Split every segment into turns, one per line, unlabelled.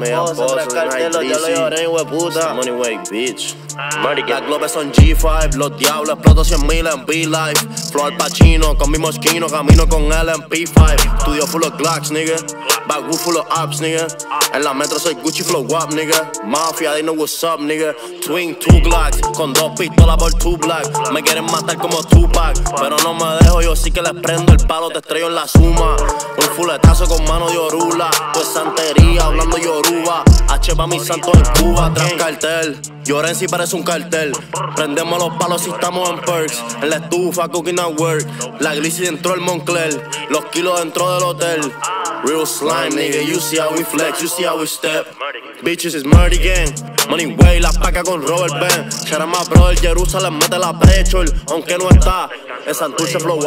Me aposo, tres cartelos, ya lo lloré, hueputa.
Money way, bitch.
Las globes son G5, los diablos exploto 100 mil en B-Life. Flow al Pacino, con mi mosquino, camino con él en P5. Estudio full of Glocks, nigga. Backwood full of ops, nigga. En la metro soy Gucci flow wap, nigga. Mafia, they know what's up, nigga. Twin, two Glocks, con dos pistolas por two black. Me quieren matar como Tupac, pero no me dejo, yo sí que les prendo el palo, te estrello en la suma. Un fuletazo con mano de orula, pues santería, hablando yoruba. H pa' mis santos en Cuba, tras cartel. Lloren si parece un cartel. Prendemos los palos si estamos en perks. En la estufa, cooking at work. La glissy dentro del Moncler. Los kilos dentro del hotel. Real slime, nigga. You see how we flex, you see how we step. Bitches is murdy gang. Money way, la paca con Robert Ben. Shara más brother, Jerusalem mete la prechol. Aunque no está. En Santurce flow.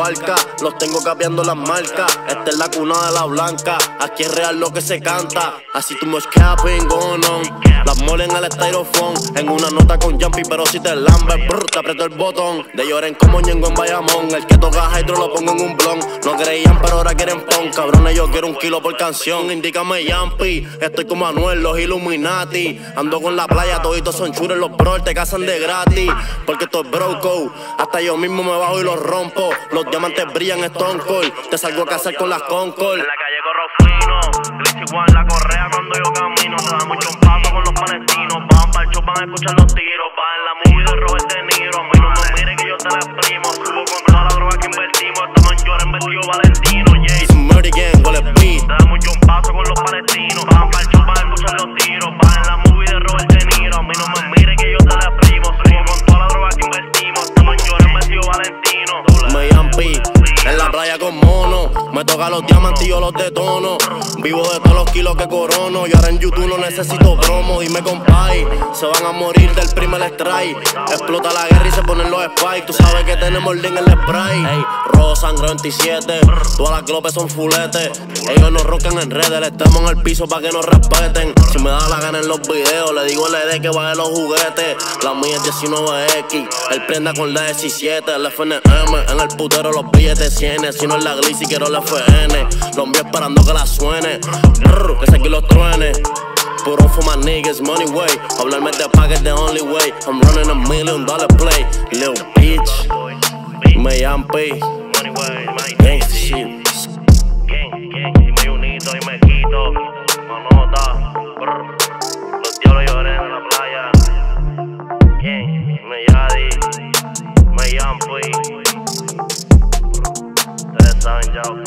Los tengo capeando las marcas. Esta es la cuna de la blanca. Aquí es real lo que se canta. Así too much capping going on. Las molen al styrofoam. En una nota con jumpy, pero si te lambe, brr, te aprieto el botón. De lloren como Ñengo en Bayamón. El que toca hydro lo pongo en un blon. No creían, pero ahora quieren pon. Cabrones, yo quiero un kilo por canción. Indícame Yampi. Estoy como Manuel, los Illuminati. Ando con la playa, toditos son chures, los bros te casan de gratis. Porque esto es broco. Hasta yo mismo me bajo y los rompo. Los diamantes brillan Stone Cold. Te salgo a casar con las Concord.
En la calle corro fino, Glitch igual la correa cuando yo camino. Se da mucho paso con los palestinos. Van para el van a escuchar los tiros. Van en la movie de Robert De Niro. A mí no me mire que yo te la exprimo. Subo con toda la droga que invertimos. Estamos en llora en vestido Valentino. Yeah.
It's murder gang, huele beat.
Se da mucho paso con los palestinos. Van para el van a escuchar los tiros. Van en la en
Me toca los diamantes y yo los detono. Vivo de todos los kilos que corono. Y ahora en YouTube no necesito promo. Dime, compay, se van a morir del primer strike. Explota la guerra y se ponen los spikes. Tú sabes que tenemos el link en el spray. Ey, rojo sangre 27. Todas las glopes son fuletes. Ellos nos rocan en redes. Le estamos en el piso para que nos respeten. Si me da la gana en los videos, le digo al ED que baje los juguetes. La mía es 19X. Él prenda con la 17. El FNM. En el putero los billetes 100. Si no es la glissy, quiero la Los míos esperando que la suene. Brr, que se aquí los truene. For my niggas, money way. Hablarme de paga the only way. I'm running a million dollar play. Little bitch. Me
way, money
Gangsta shit.
Gang, gang, dime unito y me quito. Manota, brr. Los diablos lloré en la playa. Gang, me yadi, me yampi. Ustedes saben